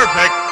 Perfect.